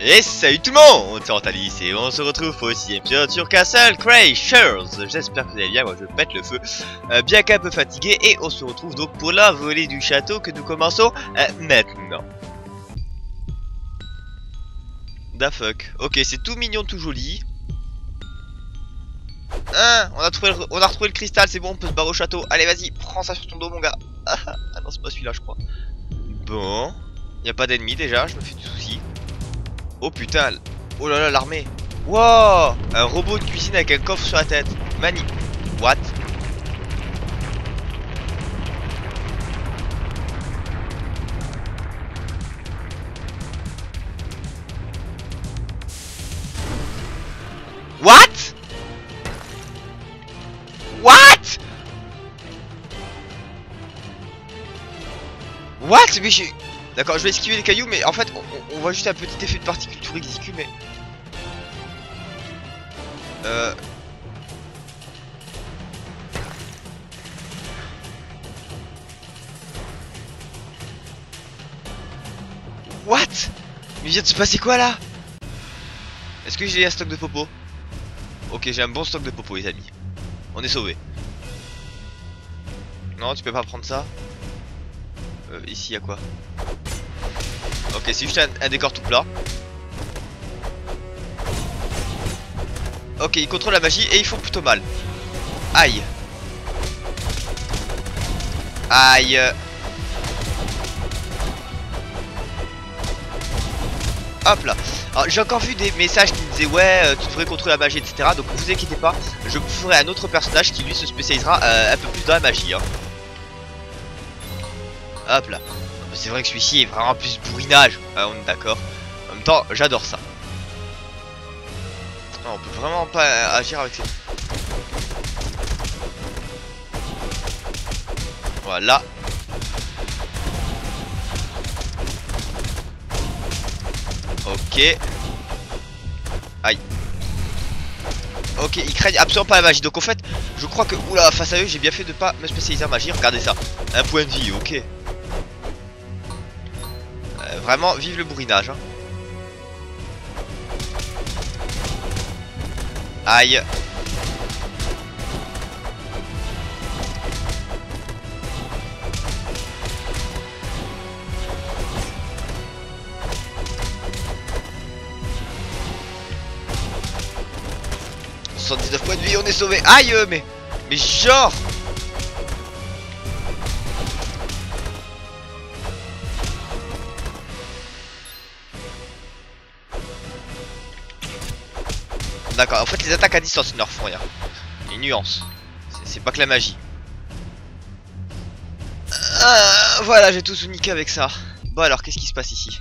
Et salut tout le monde, c'est Antalis et on se retrouve pour le sixième épisode sur Castle Crashers. J'espère que vous allez bien, moi je pète le feu, euh, bien qu'un peu fatigué, et on se retrouve donc pour la volée du château que nous commençons euh, maintenant. Da fuck. Ok, c'est tout mignon, tout joli. Hein, on a, trouvé on a retrouvé le cristal, c'est bon, on peut se barrer au château. Allez, vas-y, prends ça sur ton dos, mon gars. Ah non, c'est pas celui-là, je crois. Bon, y a pas d'ennemis déjà, je me fais du souci. Oh putain Oh là là l'armée. Wow Un robot de cuisine avec un coffre sur la tête. Mani What? What? What? What? Mais j'ai... D'accord, je vais esquiver les cailloux, mais en fait, on, voit juste un petit effet de particules tout ridicule, mais... Euh... What? Mais vient de se passer quoi là? Est-ce que j'ai un stock de popo? Ok, j'ai un bon stock de popo, les amis. On est sauvés. Non, tu peux pas prendre ça. Euh, ici, y'a quoi? Ok, c'est juste un, décor tout plat. Ok, ils contrôlent la magie et ils font plutôt mal. Aïe. Aïe. Hop là. J'ai encore vu des messages qui me disaient ouais euh, tu devrais contrôler la magie etc. Donc vous inquiétez pas, je ferai un autre personnage qui lui se spécialisera euh, un peu plus dans la magie. Hein. Hop là c'est vrai que celui-ci est vraiment plus bourrinage. on est d'accord. En même temps, j'adore ça. Non, on peut vraiment pas agir avec ces... Voilà. Ok. Aïe. Ok, ils craignent absolument pas la magie. Donc en fait, je crois que... Oula, face à eux, j'ai bien fait de pas me spécialiser en magie. Regardez ça. Un point de vie, ok. Vraiment, vive le bourrinage. Hein. Aïe. « 79 points de vie, on est sauvé Aïe, mais... Mais genre D'accord, en fait les attaques à distance ils ne leur font rien. Une nuance. C'est pas que la magie. Euh, voilà, j'ai tout niqué avec ça. Bon alors, qu'est-ce qui se passe ici?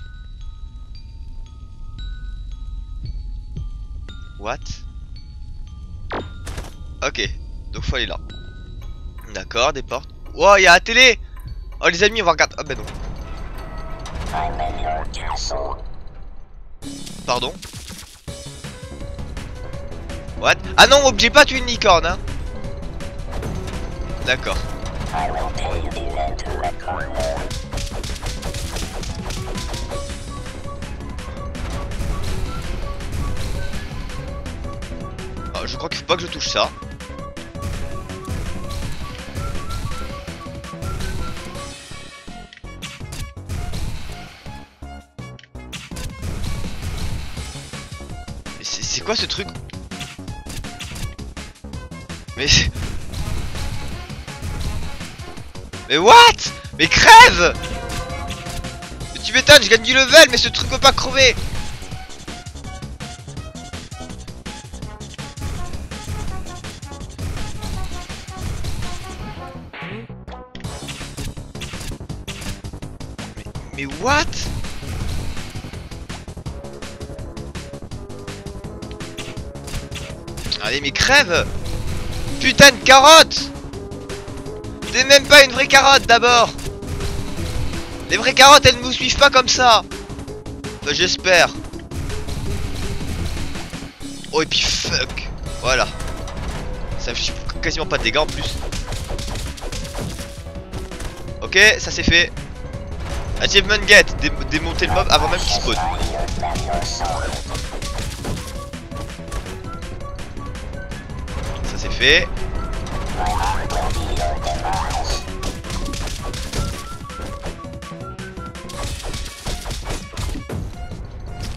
What? Ok, donc faut aller là. D'accord, des portes. Oh, il y a la télé Oh les amis, on va regarder. Oh ben non. Pardon? What? Ah non, obligé pas une licorne, hein D'accord. Oh, je crois qu'il faut pas que je touche ça. C'est quoi ce truc? Mais... Mais what? Mais crève! Mais tu m'étonnes, je gagne du level, mais ce truc peut pas crever. Mais, mais what? Allez mais crève Putain de carotte T'es même pas une vraie carotte d'abord. Les vraies carottes elles ne vous suivent pas comme ça. Enfin j'espère. Oh et puis fuck. Voilà. Ça fait quasiment pas de dégâts en plus. Ok ça c'est fait. Achievement get, dé démonter le mob avant même qu'il spawn. Ça c'est fait.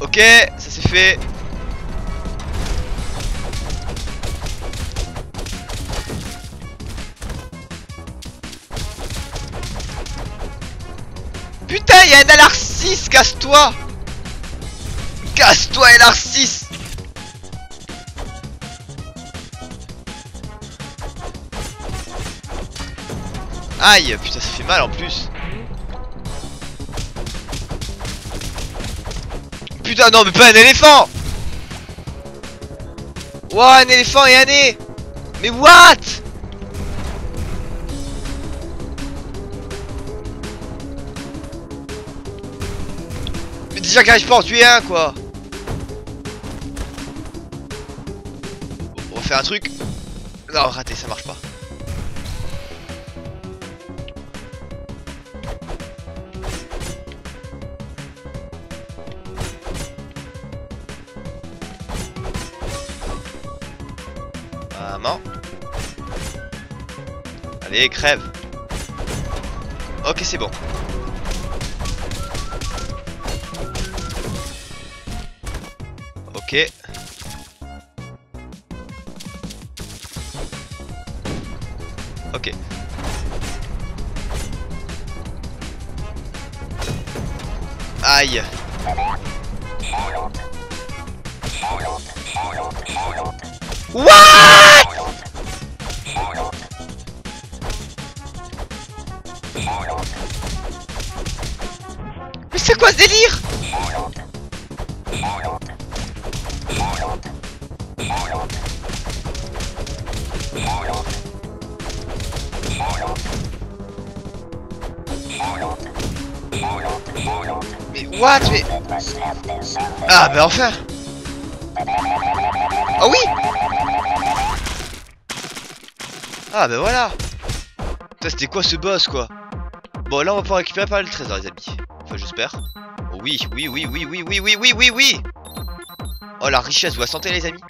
Ok, ça c'est fait. Putain, il y a un LR6, casse-toi Casse-toi LR6 Aïe, putain, ça fait mal en plus. Putain, non, mais pas un éléphant Ouah, un éléphant et un nez Mais what? Mais déjà qu'arrive pas à en tuer un, quoi On va faire un truc. Non, raté, ça marche pas. Maman. Allez, crève. Ok, c'est bon. Ok. Ok. Aïe. What? Bah enfin Ah oui. Ah bah voilà. C'était quoi ce boss quoi? Bon là on va pouvoir récupérer pas mal de trésors les amis. Enfin j'espère. Oh, Oui oui oui oui oui oui oui oui oui oui. Oh la richesse vous la sentez les amis.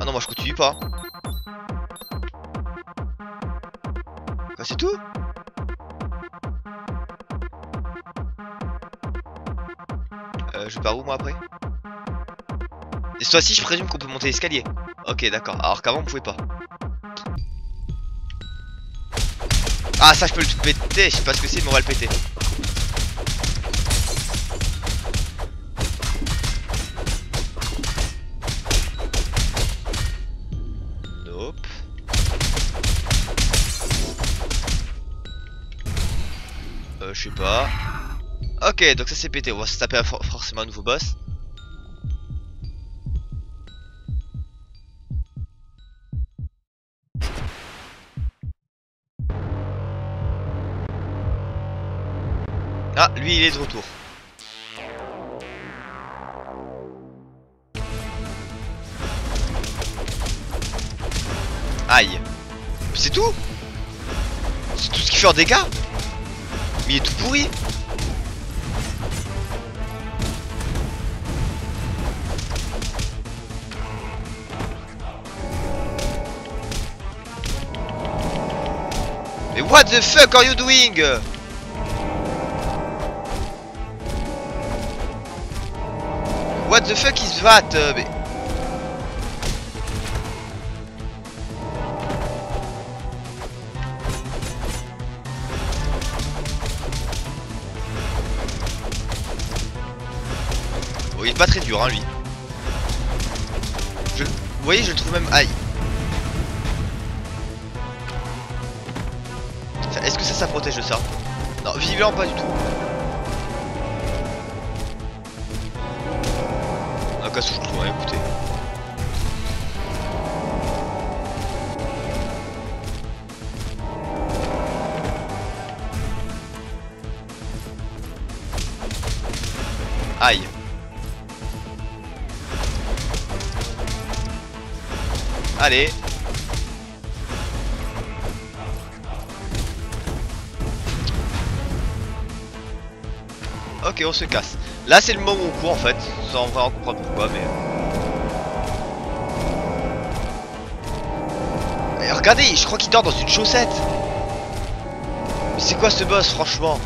Ah non moi je continue pas. C'est tout? Je pars où moi après? Et cette fois-ci je présume qu'on peut monter l'escalier Ok d'accord alors qu'avant on pouvait pas Ah ça je peux le péter, je sais pas ce que c'est mais on va le péter. Nope. Euh je sais pas. Ok donc ça c'est pété, on va se taper forcément un nouveau boss. Ah, lui il est de retour. Aïe. C'est tout? C'est tout ce qui fait en dégâts? Mais il est tout pourri what the fuck are you doing? What the fuck is that euh, mais... Il est pas très dur hein lui. Vous voyez je le trouve même... Aïe Est-ce que ça ça protège de ça? Non visiblement pas du tout cas je trouve rien écouter. Aïe. Allez. Ok, on se casse. Là, c'est le moment où on court en fait, sans vraiment comprendre pourquoi, mais. Et regardez, je crois qu'il dort dans une chaussette. Mais c'est quoi ce boss, franchement?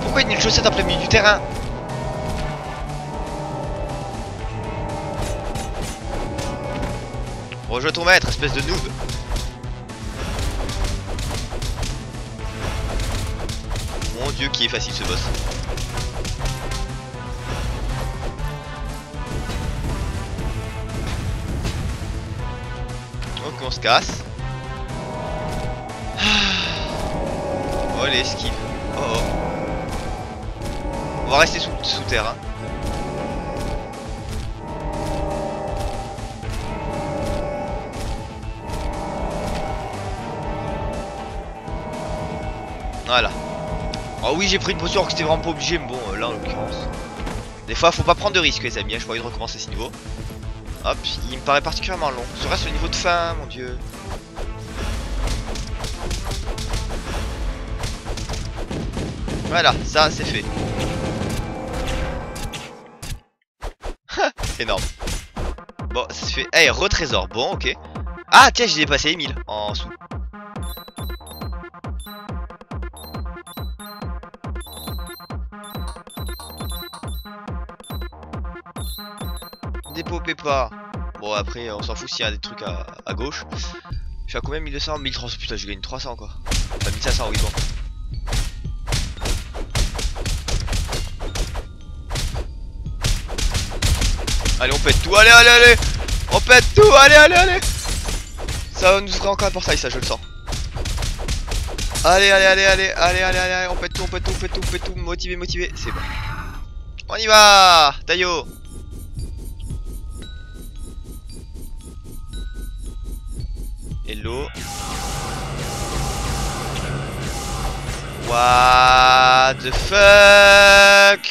Pourquoi il a une chaussette en plein milieu du terrain? Rejoins ton maître, espèce de noob. Mon dieu, qui est facile ce boss. Ok, on se casse. Oh l'esquive. Oh oh. On va rester sous, sous terre. Hein. Voilà. Oh oui, j'ai pris une alors que c'était vraiment pas obligé, mais bon, euh, là en l'occurrence. Des fois, faut pas prendre de risques, les amis. Hein, je de recommencer ce niveau. Hop, il me paraît particulièrement long. Serait-ce le niveau de fin, mon dieu Voilà, ça c'est fait. Énorme. Bon, ça se fait. Eh, hey, retrésor. Bon, ok. Ah, tiens, j'ai dépassé les 1000 en sous. Dépopez pas. Bon, après, on s'en fout s'il y a des trucs à, gauche. Je suis à combien 1200 1300 Putain, je gagne 300 quoi. Enfin, 1500, oui, bon. Allez, on pète tout. Allez, allez, allez. On pète tout. Allez, allez, allez. Ça nous fera encore un portail, ça, je le sens. Allez, allez, allez, allez, allez, allez, allez, on pète tout, on pète tout, on pète tout, on pète tout. Motivé, motivé. C'est bon. On y va. Taillot. Hello. What the fuck?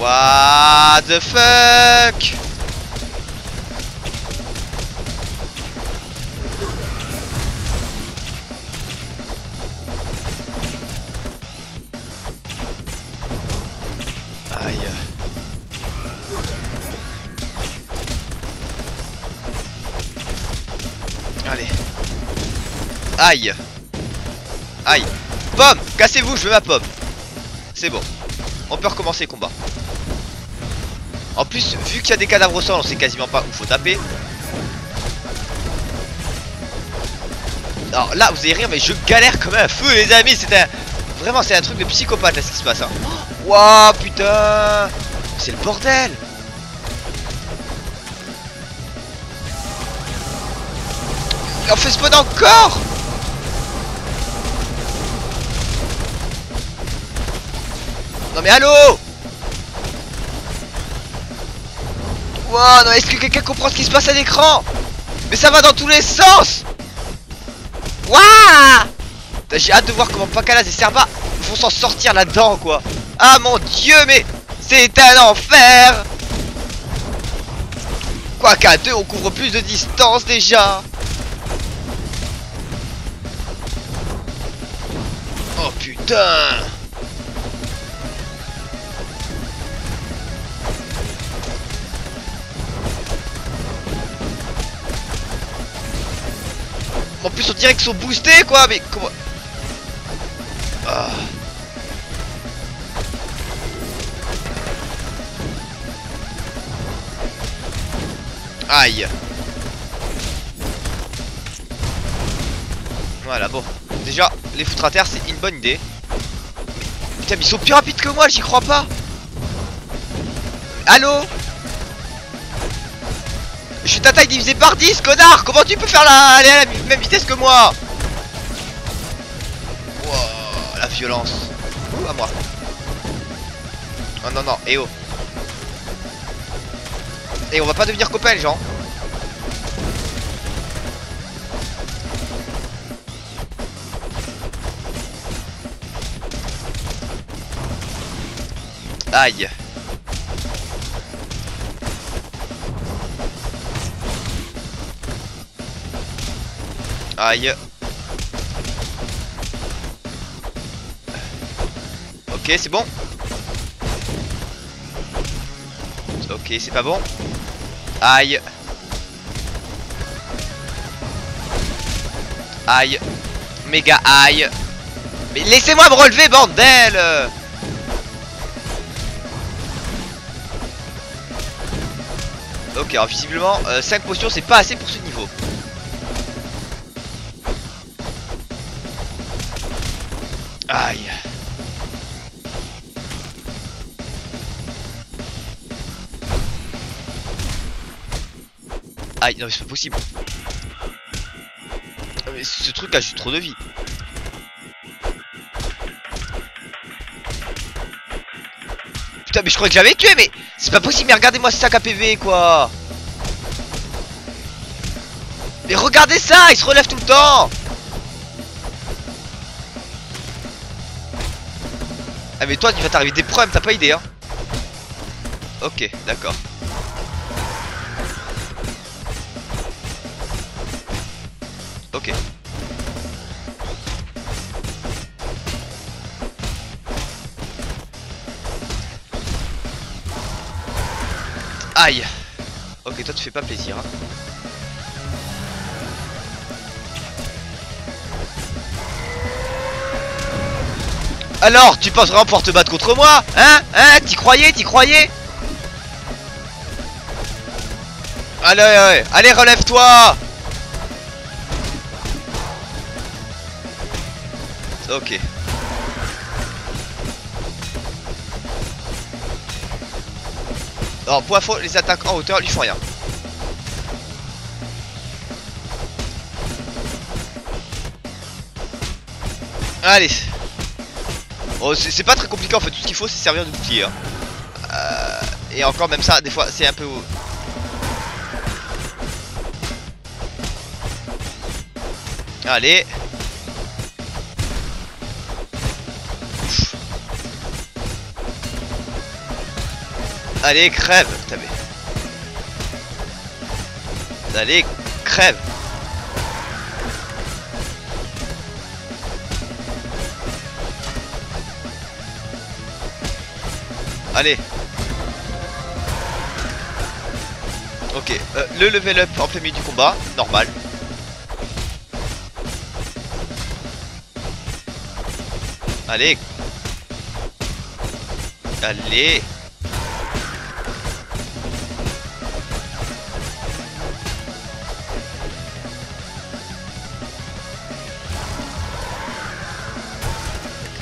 What the fuck? Aïe. Aïe. Aïe. Pomme Cassez-vous, je veux ma pomme. C'est bon. On peut recommencer le combat. En plus, vu qu'il y a des cadavres au sol, on sait quasiment pas où faut taper. Alors là, vous allez rire, mais je galère comme un fou, les amis. C'est un... Vraiment, c'est un truc de psychopathe, là, ce qui se passe. Hein. Wouah, putain C'est le bordel on fait spawn encore Non mais allô Wow, non, est-ce que quelqu'un comprend ce qui se passe à l'écran Mais ça va dans tous les sens Waouh J'ai hâte de voir comment Pakalas et Serba vont s'en sortir là-dedans, quoi. Ah mon dieu, mais c'est un enfer Quoi qu'à deux, on couvre plus de distance déjà Oh putain En plus on dirait qu'ils sont boostés quoi mais comment ah. Aïe. Voilà bon. Déjà les foutre à terre c'est une bonne idée. Putain mais ils sont plus rapides que moi j'y crois pas. Allô? Je suis ta taille divisé par 10, connard Comment tu peux faire la... même vitesse que moi Wow, la violence. Ouh, à moi. Oh non, non, eh oh. Et eh, on va pas devenir copains, les gens. Aïe. Aïe. Ok, c'est bon. Ok, c'est pas bon. Aïe. Aïe. Méga aïe. Mais laissez-moi me relever, bordel Ok, alors visiblement, 5 euh, potions, c'est pas assez pour ce niveau. Aïe, non mais c'est pas possible. Ah, mais ce truc a juste trop de vie. Putain mais je croyais que j'avais tué mais c'est pas possible mais regardez-moi ce sac à PV quoi Mais regardez ça il se relève tout le temps Ah mais toi il va t'arriver des problèmes t'as pas idée hein Ok d'accord Aïe Ok, toi tu fais pas plaisir. Hein. Alors, tu penses vraiment pour te battre contre moi Hein Hein T'y croyais T'y croyais? Allez, allez, allez relève-toi Ok. Alors pour info, les attaques en hauteur lui font rien. Allez. Oh, c'est pas très compliqué en fait, tout ce qu'il faut c'est servir de bouclier. Hein. Euh, et encore même ça, des fois c'est un peu... Allez. Allez, crève Allez, crève. Allez. Ok, euh, le level up en plein du combat, normal. Allez. Allez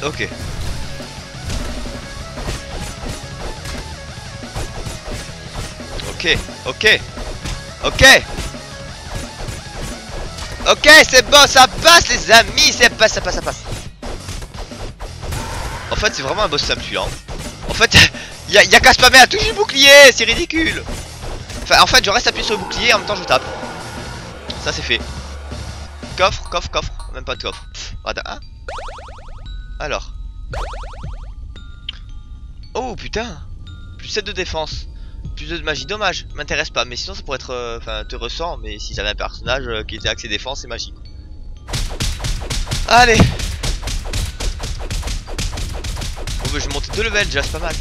Ok. Ok, ok, ok. Ok, c'est bon, ça passe les amis, ça passe, ça passe, ça passe. En fait, c'est vraiment un boss simple. Hein. En fait, il y, a, qu'à spammer à toucher le bouclier, c'est ridicule. Enfin, en fait, je reste appuyé sur le bouclier et en même temps je tape. Ça c'est fait. Coffre, coffre, coffre, même pas de coffre. Hein alors. Oh putain Plus 7 de défense. Plus de magie. Dommage. M'intéresse pas. Mais sinon ça pourrait être... Euh, enfin, intéressant. Mais si j'avais un personnage euh, qui était axé défense et magie. Allez Bon bah je vais monter 2 levels déjà, c'est pas mal.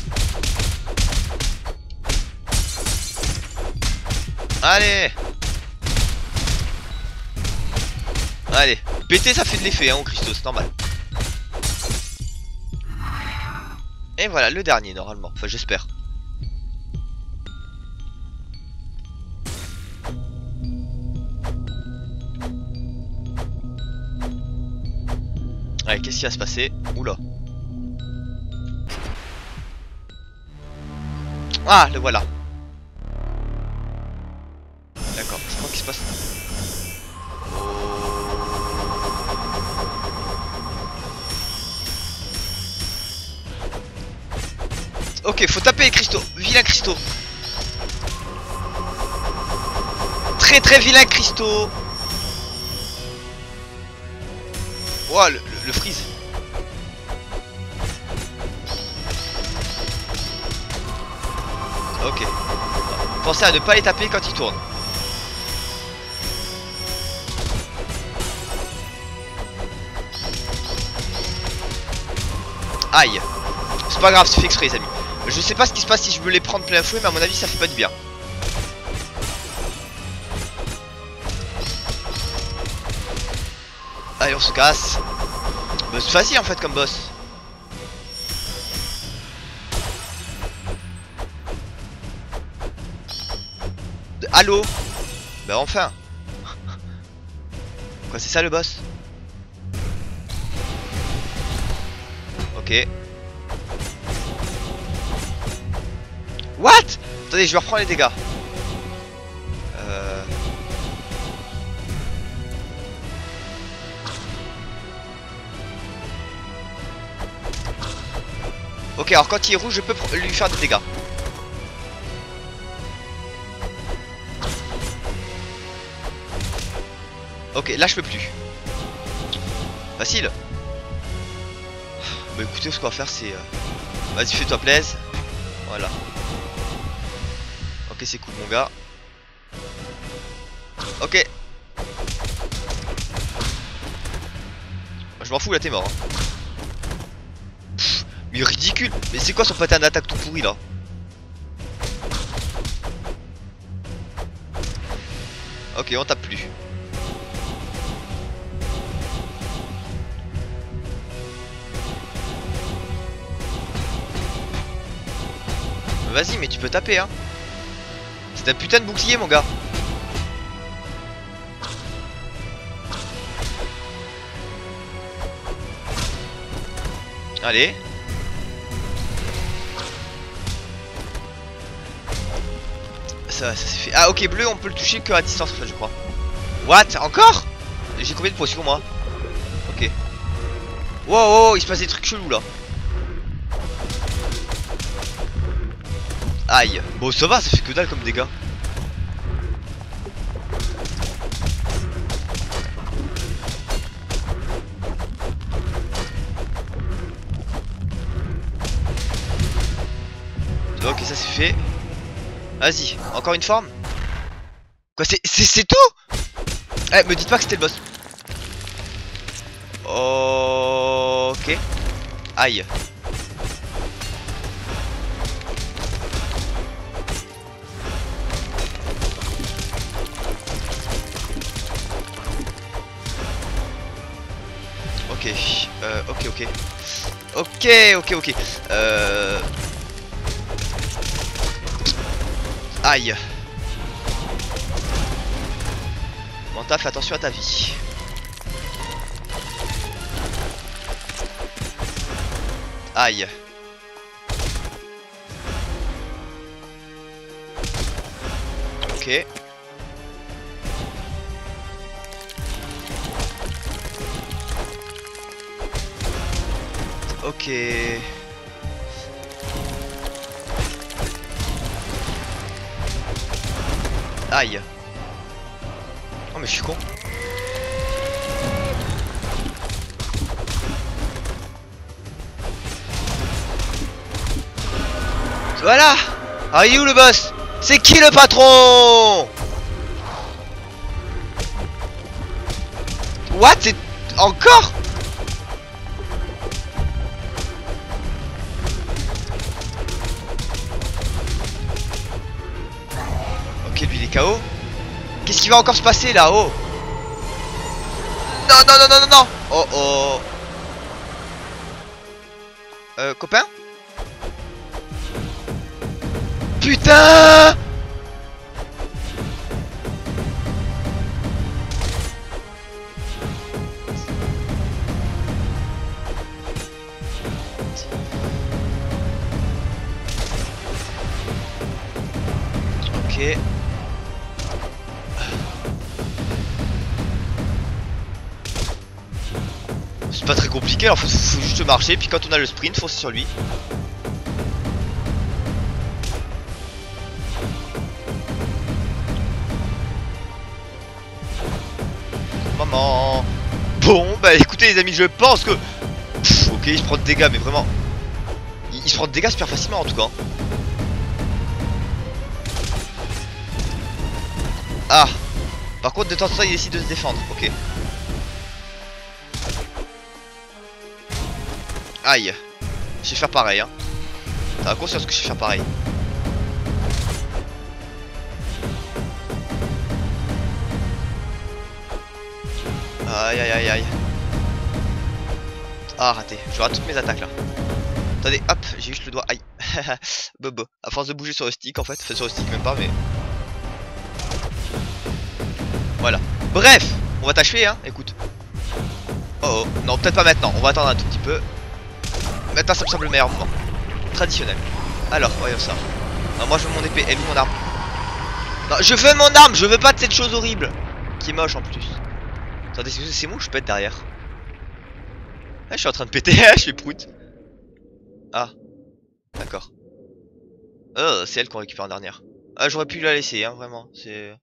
Allez Allez Péter ça fait de l'effet hein au Christo, c'est normal. Et voilà, le dernier normalement. Enfin, j'espère. Allez, qu'est-ce qui va se passer? Oula. Ah, le voilà. Faut taper les cristaux. Vilain cristaux. Très très vilain cristaux. Wow, le, freeze. Ok. Pensez à ne pas les taper quand ils tournent. Aïe. C'est pas grave, c'est fait exprès les amis. Je sais pas ce qui se passe si je veux les prendre plein fouet, mais à mon avis ça fait pas du bien. Allez, on se casse. Bah, c'est facile en fait comme boss. Allo Bah enfin Quoi c'est ça le boss? Ok What? Attendez je vais reprendre les dégâts euh... Ok alors quand il est rouge je peux lui faire des dégâts Ok, là je peux plus. Facile. Bah écoutez, ce qu'on va faire c'est... Euh, vas-y, fais-toi plaise. Voilà. C'est cool mon gars. Ok. Je m'en fous là, t'es mort. Hein. mais ridicule. Mais c'est quoi son patin d'attaque tout pourri là? Ok, on tape plus. Vas-y, mais tu peux taper, hein. C'est un putain de bouclier, mon gars. Allez. Ça, ça s'est fait. Ah, ok, bleu, on peut le toucher que à distance, en je crois. What? Encore? J'ai combien de potions, moi? Ok. Wow, wow, il se passe des trucs chelous là. Aïe. Bon, ça va, ça fait que dalle comme dégâts. Ok, ça c'est fait. Vas-y, encore une forme. Quoi, c'est tout? Eh, me dites pas que c'était le boss. Ok. Aïe. Euh, ok, ok. Ok, ok, ok. Euh... Aïe. Manta, fais attention à ta vie. Aïe. Ok. Aïe. Oh mais je suis con. Voilà Ah il où le boss? C'est qui le patron? What? C'est encore? KO Qu'est-ce qui va encore se passer là Oh? Non, non, non, non, non, non. Oh, oh. Euh, copain? Putain compliqué, alors faut, juste marcher, puis quand on a le sprint, foncer sur lui. Maman Bon, bah écoutez les amis, je pense que... ok, il se prend de dégâts, mais vraiment... Il, se prend de dégâts super facilement en tout cas. Ah Par contre, de temps en temps, il décide de se défendre, ok. Aïe. Je vais faire pareil, hein. T'as conscience que je vais faire pareil. Aïe aïe aïe aïe. Ah raté, je rate toutes mes attaques là. Attendez, hop, j'ai juste le doigt, aïe. Bobo, à force de bouger sur le stick en fait, enfin sur le stick même pas mais... Voilà. Bref, on va t'achever hein, écoute. Oh oh, non peut-être pas maintenant, on va attendre un tout petit peu. Maintenant ça me semble le meilleur moment. Traditionnel. Alors, voyons ça. Non, moi je veux mon épée, elle est mon arme? Non, je veux mon arme, je veux pas de cette chose horrible. Qui est moche en plus. Attendez, c'est moi ou je pète derrière ah, Je suis en train de péter, je suis prout. Ah, d'accord. Oh, c'est elle qu'on récupère en dernière. Ah, j'aurais pu la laisser, hein, vraiment. C'est.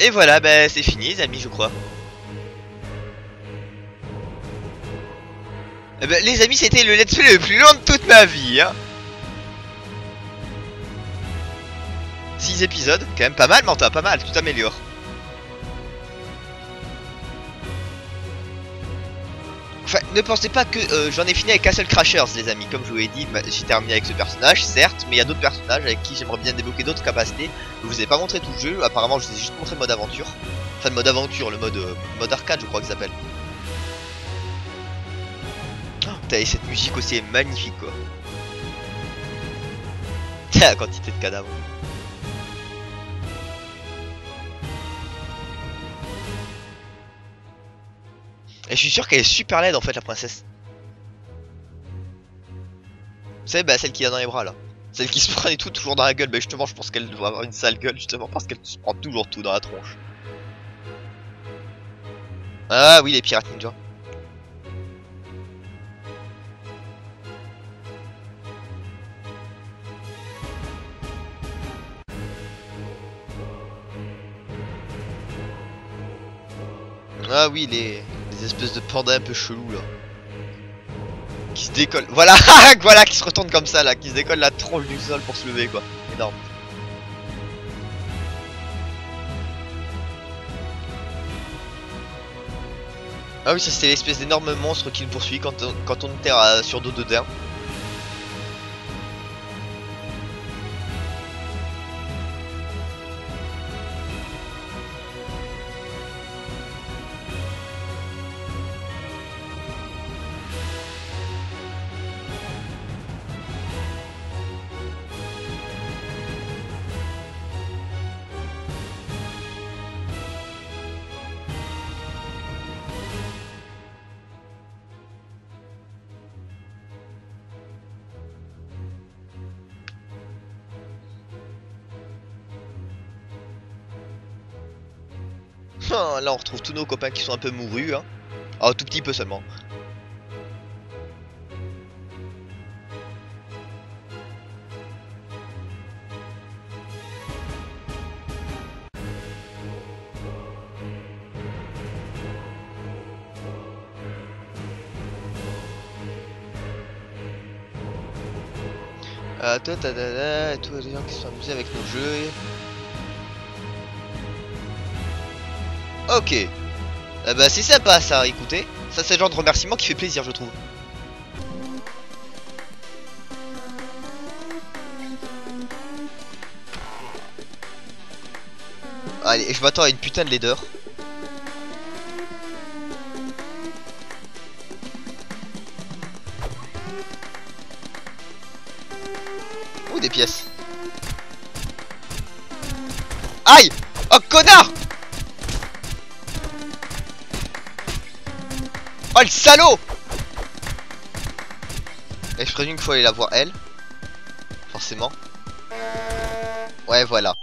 Et voilà, bah c'est fini les amis je crois. Eh ben, les amis c'était le let's play le plus long de toute ma vie hein. 6 épisodes, quand même pas mal Manta, pas mal, tout améliore. Enfin, ne pensez pas que euh, j'en ai fini avec Castle Crashers, les amis. Comme je vous l'ai dit, j'ai terminé avec ce personnage, certes, mais il y a d'autres personnages avec qui j'aimerais bien débloquer d'autres capacités. Je vous ai pas montré tout le jeu, apparemment, je vous ai juste montré le mode aventure. Enfin, le mode aventure, le mode, euh, mode arcade, je crois que ça s'appelle. Et cette musique aussi est magnifique, quoi. La quantité de cadavres. Et je suis sûr qu'elle est super laide en fait la princesse. Vous savez, bah celle qui a dans les bras là. Celle qui se prend tout toujours dans la gueule. Bah justement, je pense qu'elle doit avoir une sale gueule justement parce qu'elle se prend toujours tout dans la tronche. Ah oui, les pirates ninja. Ah oui, les espèces de pandas un peu chelous là. Qui se décollent. Voilà, voilà, qui se retourne comme ça là, qui se décolle la tronche du sol pour se lever quoi. Énorme. Ah oui, ça c'était l'espèce d'énorme monstre qui nous poursuit quand on, quand on était sur dos de daim. Là on retrouve tous nos copains qui sont un peu mourus. Hein. Oh, tout petit peu seulement. Euh, ta, ta, ta, tous les gens qui sont amusés avec nos jeux. Ok. Eh bah c'est sympa ça, écoutez. Ça c'est le genre de remerciement qui fait plaisir je trouve. Allez, je m'attends à une putain de laideur. Oh le salaud Et je présume qu'il faut aller la voir elle. Forcément. Ouais voilà.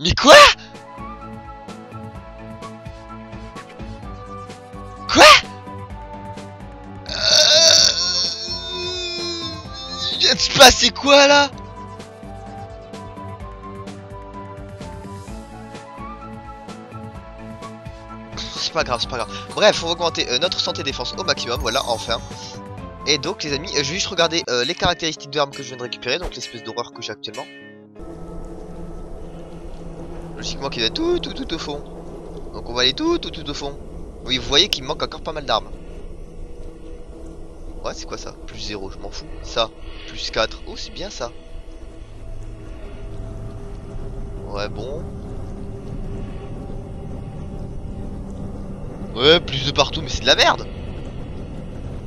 Mais quoi? Quoi? Euh... Il vient de se passer quoi là? C'est pas grave, c'est pas grave. Bref, va augmenter euh, notre santé défense au maximum, voilà, enfin. Et donc les amis, je vais juste regarder euh, les caractéristiques de l'arme que je viens de récupérer, donc l'espèce d'horreur que j'ai actuellement. Logiquement qu'il est tout, tout, tout au fond. Donc on va aller tout, tout, tout au fond. Oui, vous voyez qu'il manque encore pas mal d'armes. Ouais, c'est quoi ça? Plus 0, je m'en fous. Ça, plus 4. Oh, c'est bien ça. Ouais, bon. Ouais, plus de partout, mais c'est de la merde.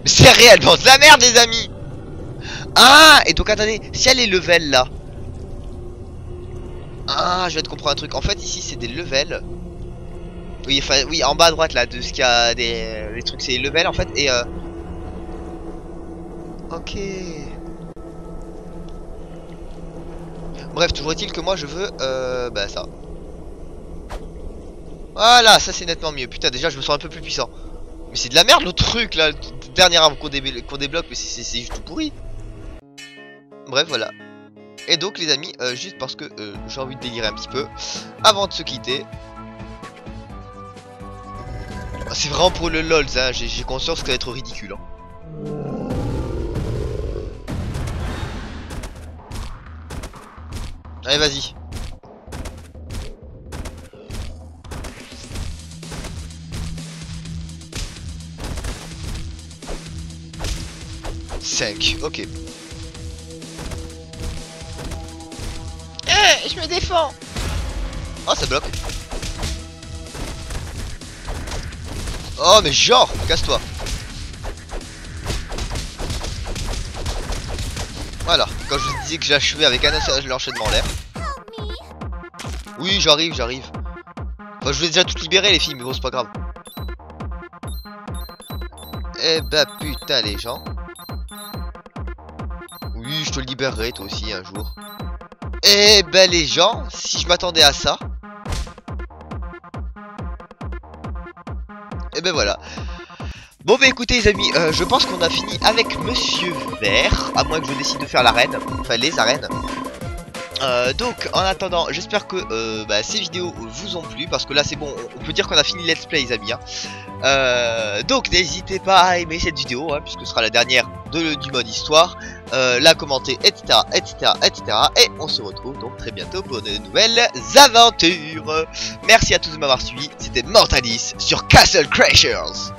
Mais c'est réellement de la merde, les amis. Ah, et donc attendez, si elle est level là. Ah, je viens de comprendre un truc. En fait, ici, c'est des levels. Oui, en bas à droite là, de ce qu'il y a des, des trucs, c'est level en fait. Et euh... Ok. Bref, toujours est-il que moi je veux euh, bah ça. Voilà, ça c'est nettement mieux. Putain, déjà je me sens un peu plus puissant. Mais c'est de la merde le truc là, dernière arme qu'on débloque, mais c'est juste tout pourri. Bref, voilà. Et donc les amis, euh, juste parce que euh, j'ai envie de délirer un petit peu, avant de se quitter. Ah, c'est vraiment pour le lol, ça, j'ai conscience que ça va être ridicule. Hein. Allez, vas-y. Ok. Je me défends Oh, ça bloque. Oh, mais genre, casse-toi. Voilà, quand je vous disais que j'achevais avec un l'enchaînement en l'air. Oui, j'arrive, j'arrive. je voulais déjà tout libérer les filles, mais bon, c'est pas grave. Eh bah putain, les gens. Oui, je te libérerai toi aussi un jour. Eh ben les gens, si je m'attendais à ça. Et eh ben voilà. Bon bah écoutez les amis, euh, je pense qu'on a fini avec Monsieur Vert, à moins que je décide de faire l'arène, enfin les arènes. Euh, donc en attendant, j'espère que euh, bah, ces vidéos vous ont plu, parce que là c'est bon, on peut dire qu'on a fini Let's Play les amis. Hein. donc n'hésitez pas à aimer cette vidéo, hein, puisque ce sera la dernière de, du mode histoire, la commenter, etc., etc., etc. Et on se retrouve donc très bientôt pour de nouvelles aventures. Merci à tous de m'avoir suivi, c'était Mortalis sur Castle Crashers.